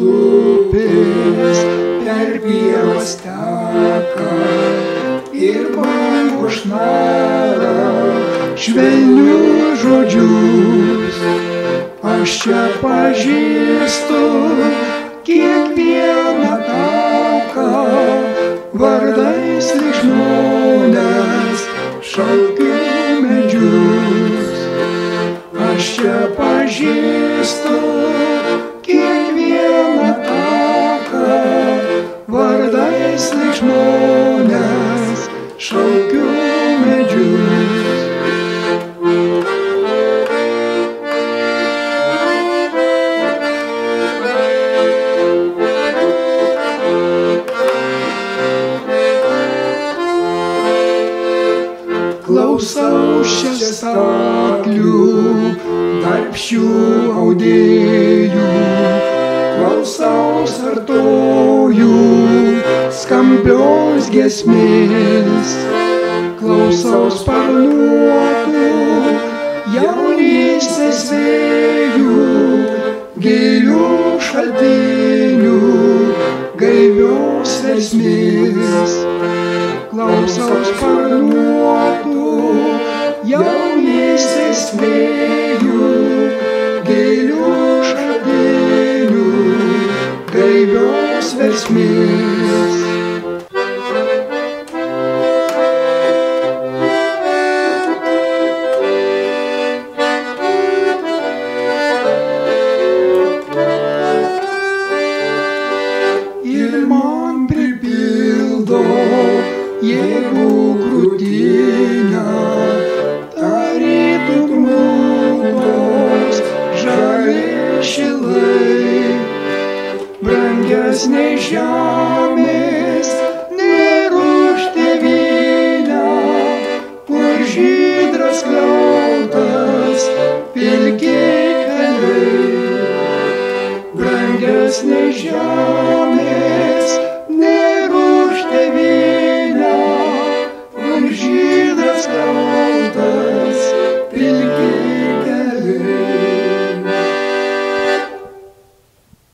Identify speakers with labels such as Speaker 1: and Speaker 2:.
Speaker 1: upės per pievas teka ir man užnara švelnių žodžius. Aš čia pažįstu kiekvieną taką, vardais lyg žmonės šaukiu medžius. Aš čia pažįstu Klausau šestaklių, darbščių audėjų, klausau sartojų, skambios gesmės, klausau sparnuotų, jaunystės vėjų, gėlių šaltinių, gaivios versmės klausau sparnuotų, jaunystės vėjų, gėlių šaltinių, gaivios versmės. Brangesnė žemės, nerūš tėvynę, kur žydras kliautas, pilkiai keliai, brangesnė žemės.